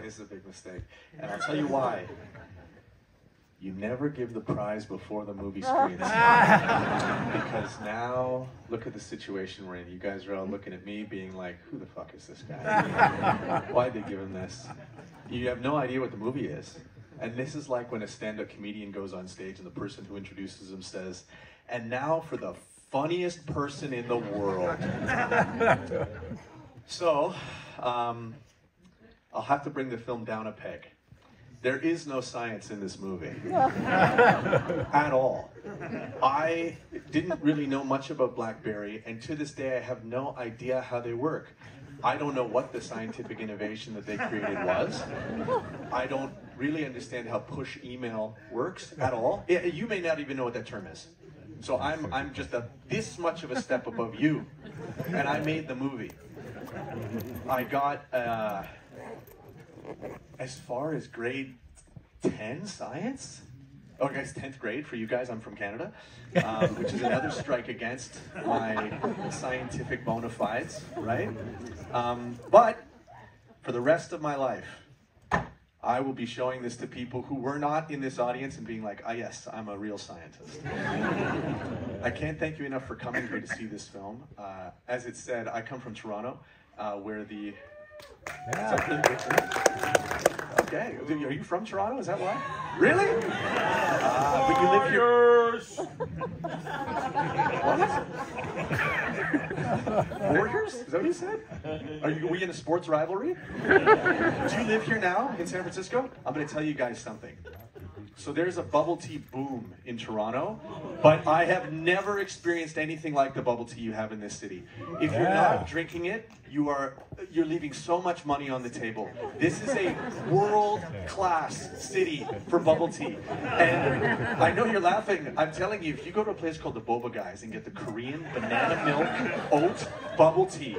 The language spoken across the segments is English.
this is a big mistake. And I'll tell you why. You never give the prize before the movie screens. because now, look at the situation we're in. You guys are all looking at me being like, who the fuck is this guy? Why'd they give him this? You have no idea what the movie is. And this is like when a stand-up comedian goes on stage and the person who introduces him says, and now for the funniest person in the world. so, um, I'll have to bring the film down a peg. There is no science in this movie at all. I didn't really know much about BlackBerry, and to this day, I have no idea how they work. I don't know what the scientific innovation that they created was. I don't really understand how push email works at all. You may not even know what that term is. So I'm, I'm just a, this much of a step above you. And I made the movie. I got uh, as far as grade 10 science. Oh, I guess 10th grade for you guys. I'm from Canada, um, which is another strike against my scientific bona fides, right? Um, but for the rest of my life, I will be showing this to people who were not in this audience and being like, ah, yes, I'm a real scientist. I can't thank you enough for coming here to see this film. Uh, as it said, I come from Toronto, uh, where the... Yeah. Okay, are you from Toronto? Is that why? Really? Uh, but you live here. what? Warriors? Is that what you said? Are you, are we in a sports rivalry? Do you live here now in San Francisco? I'm going to tell you guys something. So there's a bubble tea boom in Toronto, but I have never experienced anything like the bubble tea you have in this city. If you're not drinking it, you are you're leaving so much money on the table. This is a world-class city for bubble tea. And I know you're laughing. I'm telling you, if you go to a place called the Boba Guys and get the Korean banana milk oat bubble tea,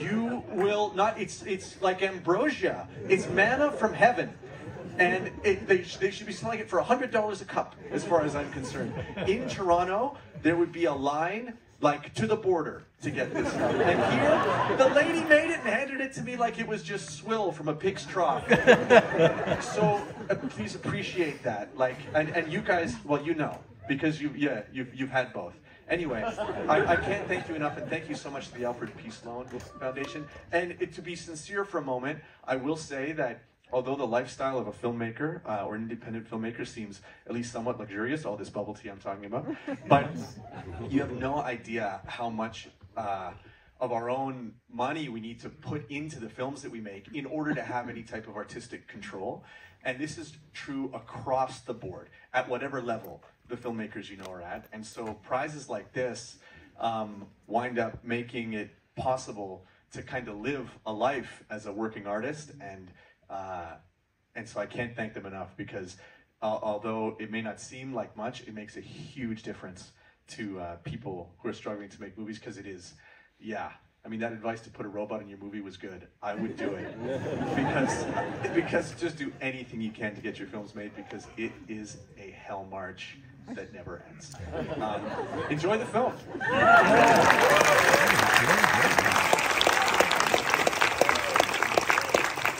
you will not it's it's like ambrosia. It's manna from heaven and it, they, they should be selling it for $100 a cup, as far as I'm concerned. In Toronto, there would be a line like to the border to get this stuff. And here, the lady made it and handed it to me like it was just swill from a pig's trough. so uh, please appreciate that. Like, and, and you guys, well, you know, because you, yeah, you've, you've had both. Anyway, I, I, can't thank you enough, and thank you so much to the Alfred P. Sloan Foundation. And it, to be sincere for a moment, I will say that although the lifestyle of a filmmaker uh, or an independent filmmaker seems at least somewhat luxurious, all this bubble tea I'm talking about, but you have no idea how much uh, of our own money we need to put into the films that we make in order to have any type of artistic control. And this is true across the board, at whatever level the filmmakers you know are at. And so prizes like this um, wind up making it possible to kind of live a life as a working artist and uh, and so I can't thank them enough because uh, although it may not seem like much, it makes a huge difference to uh, people who are struggling to make movies because it is, yeah. I mean, that advice to put a robot in your movie was good. I would do it because because just do anything you can to get your films made because it is a hell march that never ends. Um, enjoy the film.